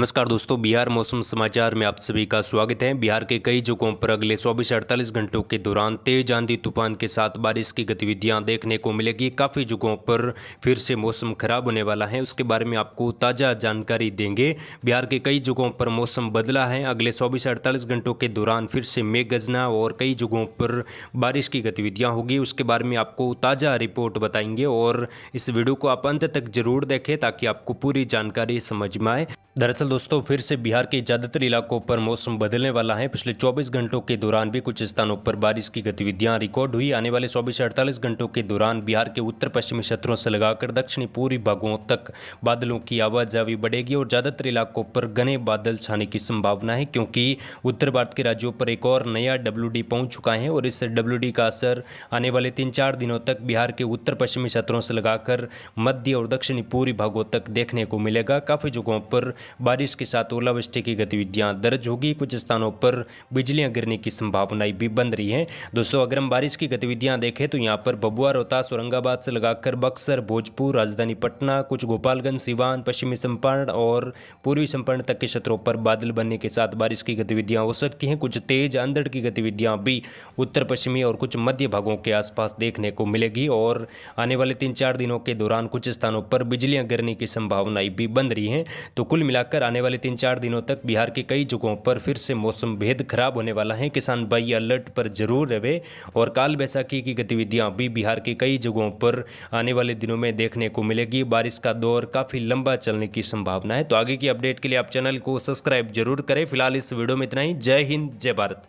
नमस्कार दोस्तों, बिहार मौसम समाचार में आप सभी का स्वागत है। बिहार के कई जगहों पर अगले 24 अड़तालीस घंटों के दौरान तेज आंधी तूफ़ान के साथ बारिश की गतिविधियाँ देखने को मिलेगी। काफ़ी जगहों पर फिर से मौसम खराब होने वाला है। उसके बारे में आपको ताज़ा जानकारी देंगे। बिहार के कई जगहों पर मौसम बदला है। अगले चौबीस अड़तालीस घंटों के दौरान फिर से मेघ गजना और कई जगहों पर बारिश की गतिविधियाँ होगी। उसके बारे में आपको ताज़ा रिपोर्ट बताएँगे और इस वीडियो को आप अंत तक ज़रूर देखें ताकि आपको पूरी जानकारी समझ में आए। दरअसल दोस्तों, फिर से बिहार के ज़्यादातर इलाकों पर मौसम बदलने वाला है। पिछले 24 घंटों के दौरान भी कुछ स्थानों पर बारिश की गतिविधियाँ रिकॉर्ड हुई। आने वाले 24 से अड़तालीस घंटों के दौरान बिहार के उत्तर पश्चिमी क्षेत्रों से लगाकर दक्षिणी पूर्वी भागों तक बादलों की आवाजावी बढ़ेगी और ज़्यादातर इलाकों पर घने बादल छाने की संभावना है, क्योंकि उत्तर भारत के राज्यों पर एक और नया डब्ल्यू पहुँच चुका है और इस डब्ल्यू का असर आने वाले तीन चार दिनों तक बिहार के उत्तर पश्चिमी क्षेत्रों से लगाकर मध्य और दक्षिणी पूर्वी भागों तक देखने को मिलेगा। काफ़ी जगहों पर बारिश के साथ ओलावृष्टि की गतिविधियाँ दर्ज होगी। कुछ स्थानों पर बिजलियाँ गिरने की संभावनाएँ भी बन रही हैं। दोस्तों, अगर हम बारिश की गतिविधियाँ देखें तो यहाँ पर बबुआ रोहतास, औरंगाबाद से लगाकर बक्सर, भोजपुर, राजधानी पटना, कुछ गोपालगंज, सिवान, पश्चिमी चंपारण और पूर्वी चंपारण तक के क्षेत्रों पर बादल बनने के साथ बारिश की गतिविधियाँ हो सकती हैं। कुछ तेज अंधड़ की गतिविधियाँ भी उत्तर पश्चिमी और कुछ मध्य भागों के आसपास देखने को मिलेगी और आने वाले तीन चार दिनों के दौरान कुछ स्थानों पर बिजलियाँ गिरने की संभावनाएँ भी बन रही हैं। तो कुल मिलाकर आने वाले तीन चार दिनों तक बिहार के कई जगहों पर फिर से मौसम भेद खराब होने वाला है। किसान भाई अलर्ट पर ज़रूर रहे और काल बैसाखी की गतिविधियाँ भी बिहार के कई जगहों पर आने वाले दिनों में देखने को मिलेगी। बारिश का दौर काफ़ी लंबा चलने की संभावना है। तो आगे की अपडेट के लिए आप चैनल को सब्सक्राइब ज़रूर करें। फ़िलहाल इस वीडियो में इतना ही। जय हिंद, जय भारत।